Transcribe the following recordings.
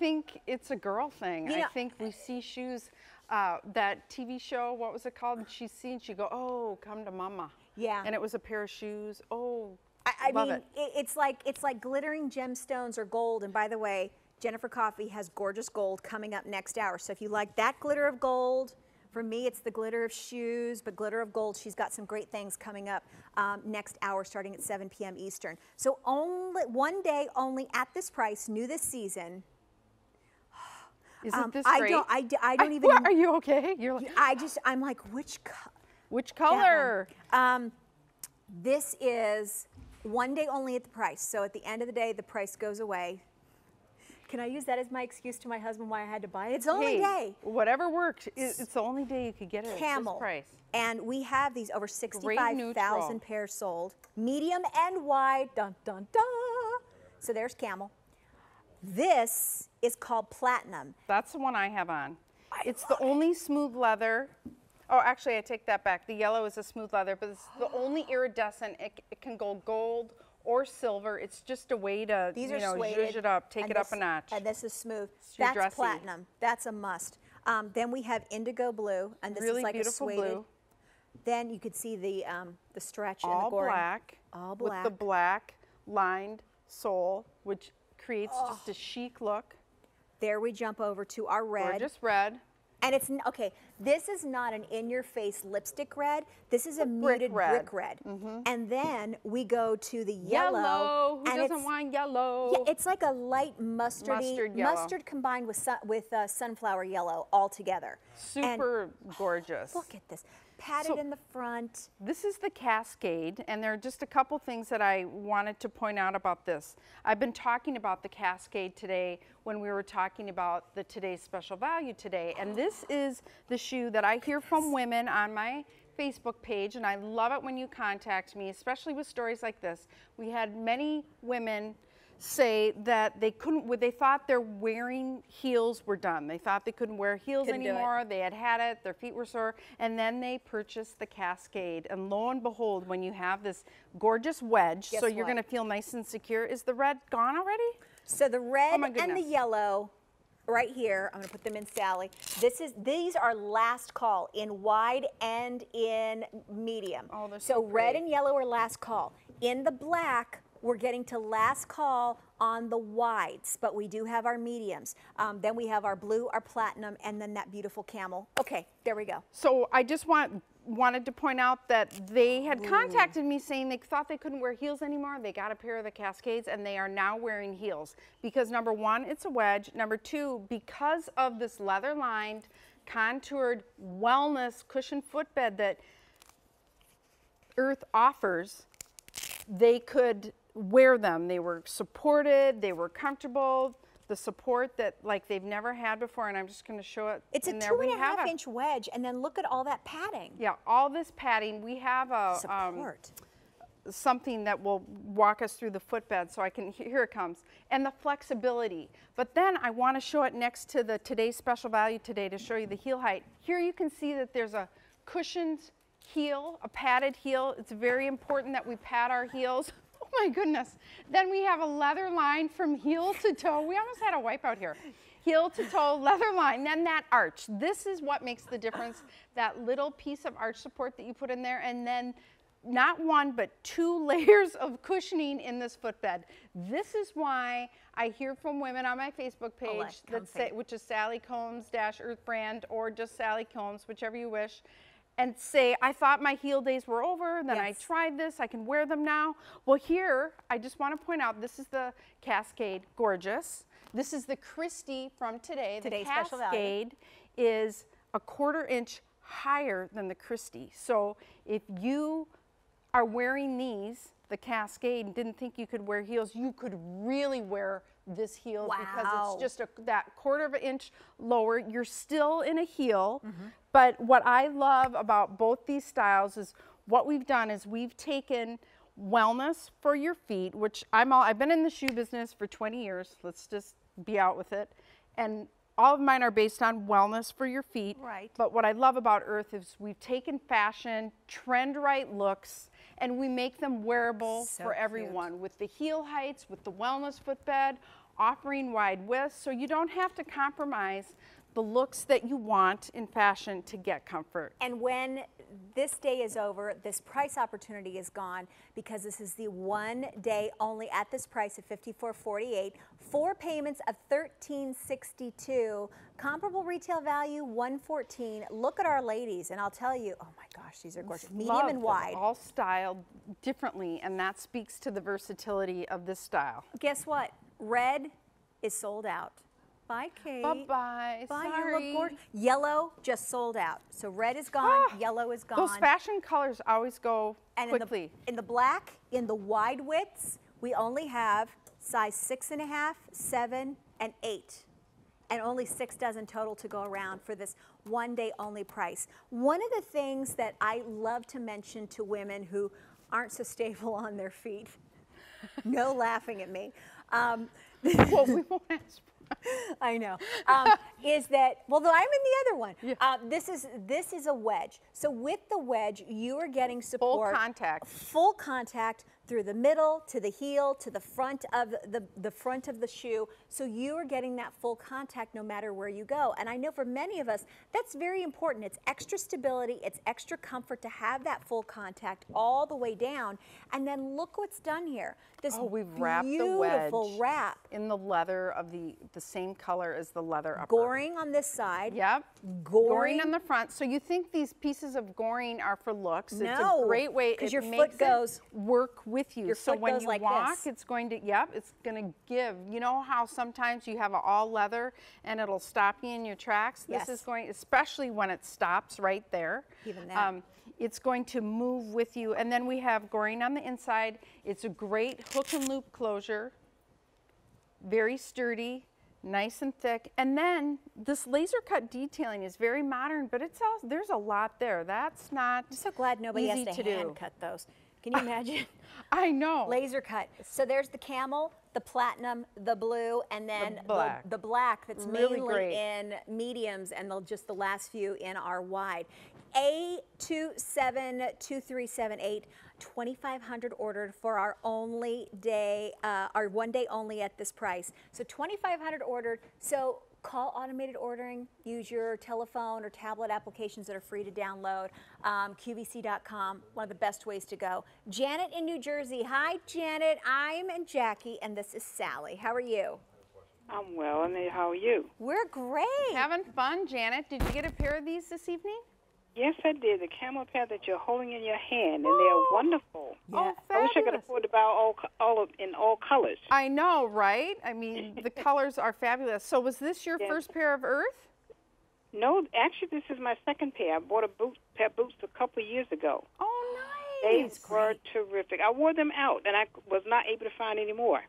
think it's a girl thing. You I know- think we see shoes. Uh, that TV show, what was it called? And she's seen. She go, oh, come to mama. Yeah. And it was a pair of shoes. Oh, I, I love mean, it. it- it's like it's like glittering gemstones or gold. And by the way, Jennifer Coffey has gorgeous gold coming up next hour. So if you like that glitter of gold, for me it's the glitter of shoes, but glitter of gold. She's got some great things coming up um, next hour, starting at 7 p.m. Eastern. So only one day only at this price, new this season. Is Um, this I great? don't. I don't even. What, are you okay? You're like, I just. I'm like, which? Co- which color? Um, this is one day only at the price. So at the end of the day, the price goes away. Can I use that as my excuse to my husband why I had to buy it? It's only Hey, day. Whatever works. It's the only day you could get it Camel. at this price. And we have these over 65,000 pairs sold, medium and wide. Dun, dun, dun. So there's camel. This is called platinum. That's the one I have on. I it's the love it. only smooth leather. Oh, actually, I take that back. The yellow is a smooth leather, but it's the only iridescent. It, it can go gold or silver. It's just a way to These you know zhuzh it up, take it up a notch. And this is smooth. your That's platinum. That's a must. Um, then we have indigo blue, and this really is like beautiful a suede. blue. Then you could see the um, the stretch and the All black. All With the black. black lined sole, which creates just a chic look. There we jump over to our red. Gorgeous red. And it's okay. This is not an in-your-face lipstick red. This is a, brick muted red. brick red. And then we go to the yellow. Yellow. Who and doesn't it's, want yellow? Yeah, it's like a light mustardy Mustard yellow. mustard combined with sun, with uh, sunflower yellow all together. And Super gorgeous. look at this, padded So- in the front. This is the Cascade, and there are just a couple things that I wanted to point out about this. I've been talking about the Cascade today when we were talking about the today's special value today, and this is the shoe that I hear from women on my Facebook page, and I love it when you contact me, especially with stories like this. We had many women say that they couldn't, they thought their wearing heels were done. They thought they couldn't wear heels Couldn't anymore. They had had it, their feet were sore, and then they purchased the Cascade. And lo and behold, when you have this gorgeous wedge, Guess so you're what? gonna feel nice and secure, is the red gone already? So the red Oh and the yellow, right here. I'm gonna put them in Sally. This is these are last call in wide and in medium. Oh, they're so so red and yellow are last call. In the black, we're getting to last call on the wides, but we do have our mediums. Um, then we have our blue, our platinum, and then that beautiful camel. Okay, there we go. So I just want wanted to point out that they had contacted me saying they thought they couldn't wear heels anymore. They got a pair of the Cascades and they are now wearing heels because number one, it's a wedge. Number two, because of this leather lined, contoured wellness cushion footbed that Earth offers, they could wear them. They were supported, they were comfortable, the support that like they've never had before. And I'm just going to show it. It's a two and a half inch wedge, and then look at all that padding. Yeah, all this padding. We have a um, Support. something that will walk us through the footbed so I can, here it comes. And the flexibility. But then I want to show it next to the today's special value today to show you the heel height. Here you can see that there's a cushioned heel, a padded heel. It's very important that we pad our heels. Oh my goodness. Then we have a leather line from heel to toe. We almost had a wipeout here. Heel to toe, leather line, then that arch. This is what makes the difference. That little piece of arch support that you put in there, and then not one, but two layers of cushioning in this footbed. This is why I hear from women on my Facebook page that say, which is Sally Combs-Earth Brand or just Sally Combs, whichever you wish, and say, I thought my heel days were over, then I tried this, I can wear them now. Well, here, I just want to point out, this is the Cascade Gorgeous. This is the Christie from today. Today's the special value. Cascade is a quarter inch higher than the Christie. So if you are wearing these, the Cascade, and didn't think you could wear heels, you could really wear this heel because it's just a, that quarter of an inch lower. You're still in a heel, Mm-hmm. but what I love about both these styles is what we've done is we've taken wellness for your feet, which I'm all, I've been in the shoe business for 20 years. Let's just be out with it. And all of mine are based on wellness for your feet. Right. But what I love about Earth is we've taken fashion, trend right looks, and we make them wearable So for cute. everyone with the heel heights, with the wellness footbed. offering wide widths, so you don't have to compromise the looks that you want in fashion to get comfort. And when this day is over, this price opportunity is gone because this is the one day only at this price of $54.48. Four payments of $13.62. Comparable retail value 114. Look at our ladies, and I'll tell you, oh my gosh, these are gorgeous. Medium and wide. All styled differently, and that speaks to the versatility of this style. Guess what? Red is sold out. Bye, Kate. Bye-bye, Bye, sorry. Yellow just sold out. So red is gone, Ah, yellow is gone. Those fashion colors always go And quickly. In the, in the black, in the wide widths, we only have size six and a half, seven, and eight. And only six dozen total to go around for this one day only price. One of the things that I love to mention to women who aren't so stable on their feet, no laughing at me, um, well, we won't ask. I know. Um, is that well? Though I'm in the other one. Yeah. Uh, this is this is a wedge. So with the wedge, you are getting support. Full contact. Full contact through the middle to the heel to the front of the the front of the shoe. So you are getting that full contact no matter where you go. And I know for many of us that's very important. It's extra stability. It's extra comfort to have that full contact all the way down. And then look what's done here. This Oh, we've wrapped the wedge beautiful wrap. in the leather of the the same color as the leather upper. Goring on this side. Yep. Goring. on the front. So you think these pieces of goring are for looks? It's No, a great way. 'cause it your foot goes- work with you. your so when you like walk, this. it's going to. Yep, it's going to give. You know how sometimes you have a all leather and it'll stop you in your tracks. Yes. This is going, especially when it stops right there. Even that. Um, it's going to move with you. And then we have goring on the inside. It's a great hook and loop closure very sturdy, nice and thick. And then this laser cut detailing is very modern, but it's all, there's a lot there. That's not I'm so glad nobody has to, to hand do. cut those. Can you imagine? I know. Laser cut. So there's the camel, the platinum, the blue, and then the black. the, black that's Really mainly great. in mediums, and they'll just the last few in our wide. A272378, 2,500 ordered for our only day, uh, our one day only at this price. So 2,500 ordered. So call automated ordering, use your telephone or tablet applications that are free to download. Um, QVC.com, one of the best ways to go. Janet in New Jersey. Hi, Janet. I'm Jackie, and this is Sally. How are you? I'm well, and how are you? We're great. Having fun, Janet. Did you get a pair of these this evening? Yes, I did. The camel pair that you're holding in your hand, and they're wonderful. Oh, I wish I could fabulous. afford to buy all, all of, in all colors. I know, right? I mean, the colors are fabulous. So was this your Yes. first pair of Earth? No, actually, this is my second pair. I bought a boot, pair of boots a couple of years ago. Oh, nice! They nice. were terrific. I wore them out, and I was not able to find any more.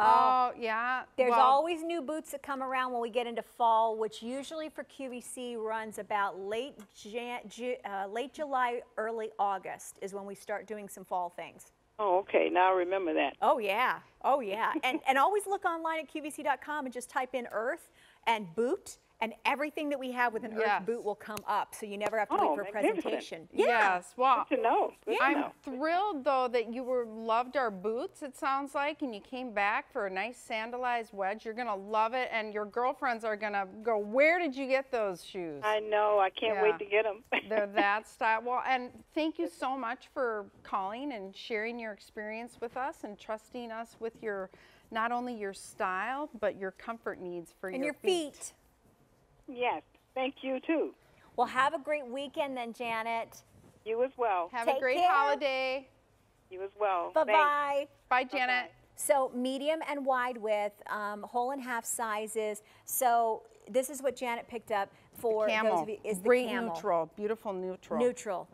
Oh, yeah. There's well, always new boots that come around when we get into fall, which usually for QVC runs about late Jan- Ju- uh, late July, early August is when we start doing some fall things. Oh, okay. Now I remember that. Oh yeah, oh yeah, and and always look online at QVC.com and just type in Earth and boot, and everything that we have with an Yes. Earth boot will come up, so you never have to Oh, wait for a magnificent. presentation. Yes. Well, Good to know. Good to I'm know. thrilled though that you were loved our boots. It sounds like, and you came back for a nice sandalized wedge. You're gonna love it, and your girlfriends are gonna go. Where did you get those shoes? I know. I can't Yeah. wait to get them. They're that style. Well, and thank you so much for calling and sharing your experience with us and trusting us with your not only your style but your comfort needs for And your, your feet. Yes. Thank you too. Well, have a great weekend then, Janet. You as well. Have Take a great care. holiday. You as well. Bye Thanks. bye. Bye, Janet. So medium and wide width, um, whole and half sizes. So this is what Janet picked up for Camel. those of you. Is the great camel neutral, beautiful neutral. Neutral.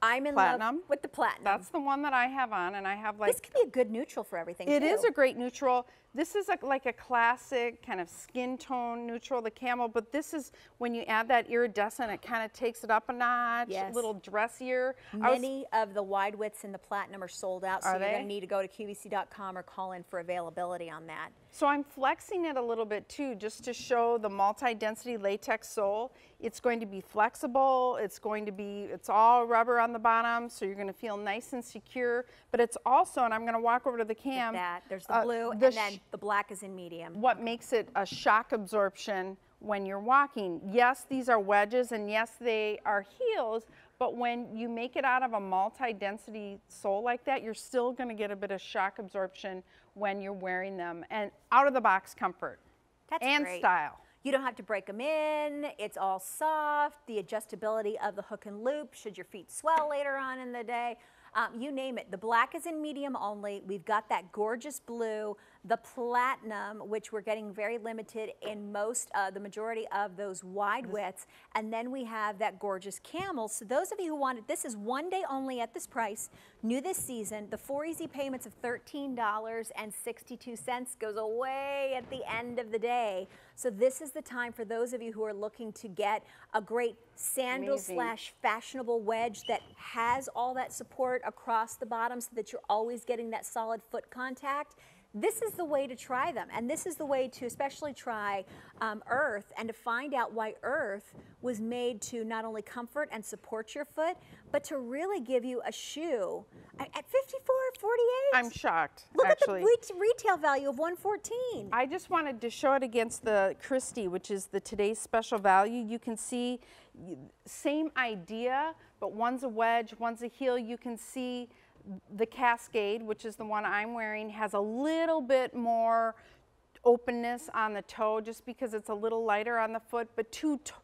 I'm in Platinum. love with the platinum. That's the one that I have on, and I have like this could be a good neutral for everything. It too. is a great neutral. This is a, like a classic kind of skin tone neutral, the camel, but this is when you add that iridescent, it kind of takes it up a notch, Yes. a little dressier. I was- Many of the wide widths in the platinum are sold out, so you're going to need to go to QVC.com or call in for availability on that. so I'm flexing it a little bit too, just to show the multi-density latex sole. It's going to be flexible. It's going to be, it's all rubber on the bottom, so you're going to feel nice and secure. But it's also, and I'm going to walk over to the cam. that. There's the uh, blue, the and then the black is in medium. what makes it a shock absorption when you're walking. Yes, these are wedges and yes, they are heels, but when you make it out of a multi-density sole like that, you're still gonna get a bit of shock absorption when you're wearing them and out of the box comfort That's and great. style. You don't have to break them in. It's all soft. The adjustability of the hook and loop should your feet swell later on in the day. Um, you name it. The black is in medium only. We've got that gorgeous blue, the platinum, which we're getting very limited in most, uh, the majority of those wide widths. And then we have that gorgeous camel. So those of you who wanted, this is one day only at this price, new this season. The four easy payments of $13.62 goes away at the end of the day. So this is the time for those of you who are looking to get a great sandal Amazing. slash fashionable wedge that has all that support across the bottom so that you're always getting that solid foot contact. This is the way to try them, and this is the way to especially try um, Earth and to find out why Earth was made to not only comfort and support your foot, but to really give you a shoe at at 54, 48. I'm shocked, Look actually. at the retail value of 114. I just wanted to show it against the Christie, which is the today's special value. You can see same idea, but one's a wedge, one's a heel. You can see the Cascade, which is the one I'm wearing, has a little bit more openness on the toe just because it's a little lighter on the foot, but two to-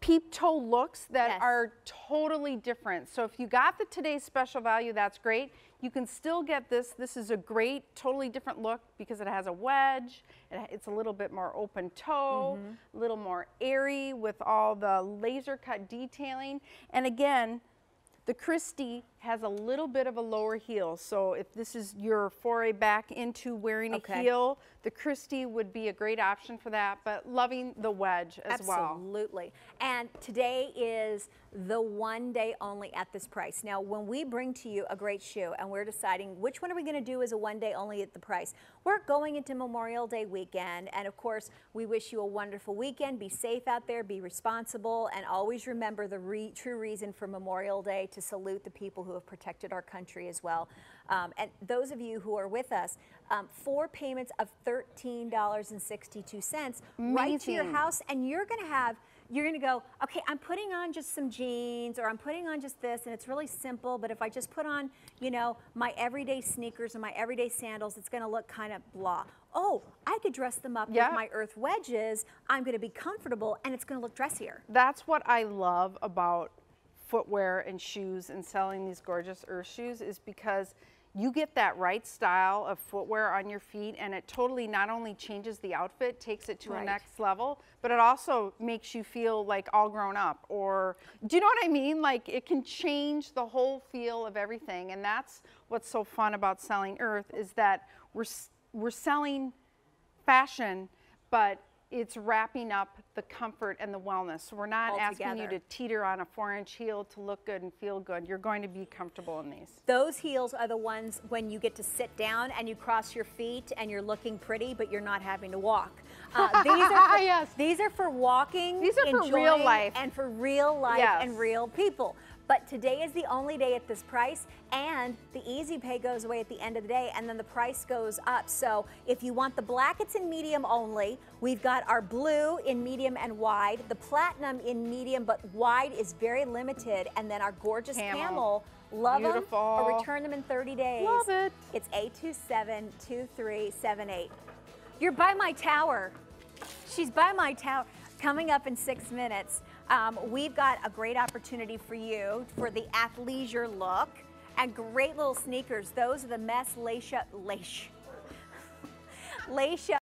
peep toe looks that Yes. are totally different. So if you got the today's special value, that's great. You can still get this. This is a great, totally different look because it has a wedge. It, it's a little bit more open toe, a little more airy with all the laser cut detailing. And again, the Christie has a little bit of a lower heel. So if this is your foray back into wearing Okay. a heel, the Christie would be a great option for that, but loving the wedge as well. Absolutely. And today is the one day only at this price. Now, when we bring to you a great shoe and we're deciding which one are we going to do as a one day only at the price, we're going into Memorial Day weekend. And of course, we wish you a wonderful weekend. Be safe out there, be responsible, and always remember the re- true reason for Memorial Day to salute the people who have protected our country as well. Um, and those of you who are with us, um, four payments of $13.62 right to your house, and you're going to have you're going to go, okay, I'm putting on just some jeans or I'm putting on just this and it's really simple, but if I just put on, you know, my everyday sneakers and my everyday sandals, it's going to look kind of blah. Oh, I could dress them up Yeah. with my earth wedges. I'm going to be comfortable and it's going to look dressier. That's what I love about footwear and shoes and selling these gorgeous earth shoes is because you get that right style of footwear on your feet and it totally not only changes the outfit, takes it to Right. a next level, but it also makes you feel like all grown up or do you know what I mean? Like it can change the whole feel of everything and that's what's so fun about selling earth is that we're we're selling fashion, but it's wrapping up the comfort and the wellness. So we're not All asking you to teeter on a four inch heel to look good and feel good. You're going to be comfortable in these. Those heels are the ones when you get to sit down and you cross your feet and you're looking pretty, but you're not having to walk. Uh, these, are for, Yes. these are for walking. These are for real life. And for real life Yes. and real people. But today is the only day at this price, and the easy pay goes away at the end of the day, and then the price goes up. So if you want the black, it's in medium only. We've got our blue in medium and wide. The platinum in medium, but wide is very limited. And then our gorgeous Camel. camel. Love them or Beautiful. return them in 30 days. Love it. It's 827-2378. You're by my tower. She's by my tower. Coming up in six minutes, um, we've got a great opportunity for you for the athleisure look and great little sneakers. Those are the Mess Lacia, Lacia, Lacia